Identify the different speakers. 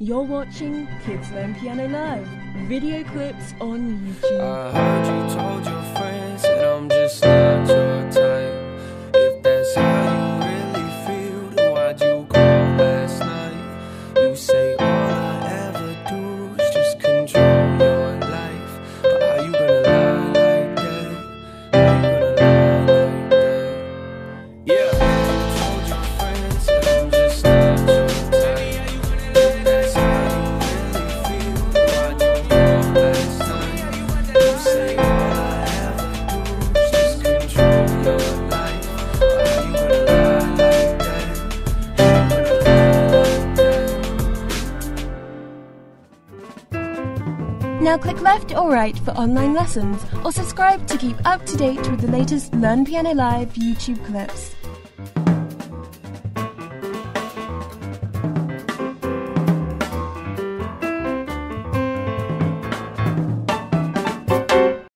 Speaker 1: You're watching Kids Learn Piano Live, video clips on YouTube. Now click left or right for online lessons, or subscribe to keep up to date with the latest Learn Piano Live YouTube clips.